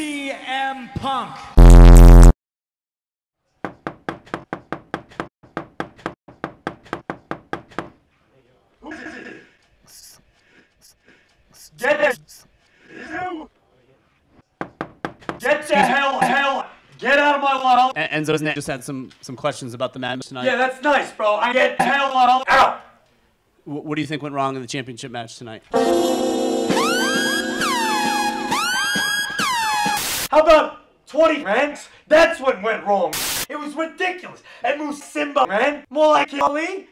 CM Punk. Get it! Get the hell, hell, get out of my lawn! En- Enzo's just had some some questions about the match tonight. Yeah, that's nice, bro. I get the hell! Out! What do you think went wrong in the championship match tonight? How about 20 ranks? That's what went wrong. It was ridiculous. And Musimba, man, more like Ali.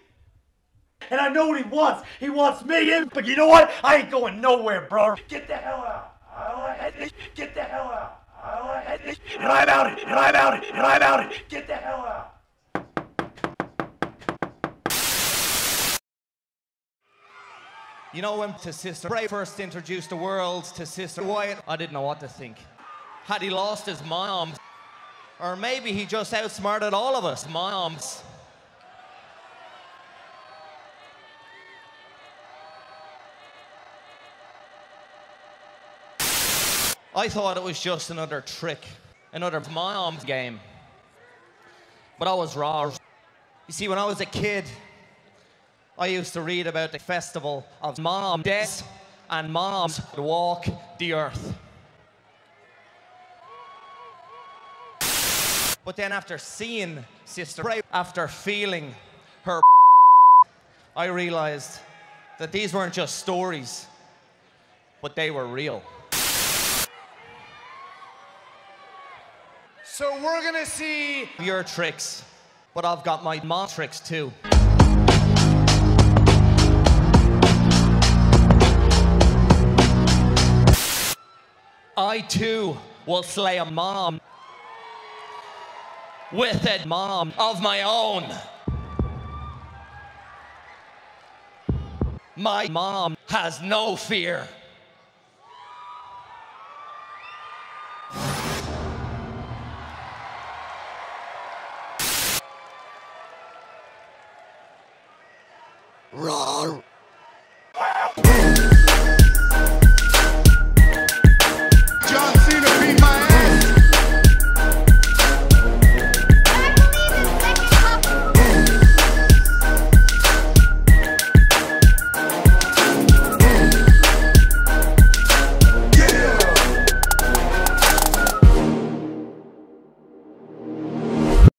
And I know what he wants. He wants me in, but you know what? I ain't going nowhere, bro. Get the hell out. Get the hell out. And I'm out it. And I'm out it. And I'm out it. Get the hell out. You know, when to Sister Bray first introduced the world to Sister Wyatt, I didn't know what to think. Had he lost his mom? Or maybe he just outsmarted all of us moms. I thought it was just another trick, another mom's game. But I was wrong. You see, when I was a kid, I used to read about the festival of mom death and moms walk the earth. But then after seeing Sister after feeling her I realized that these weren't just stories, but they were real. So we're gonna see Your tricks, but I've got my mom tricks too. I too will slay a mom with a mom of my own. My mom has no fear. Roar.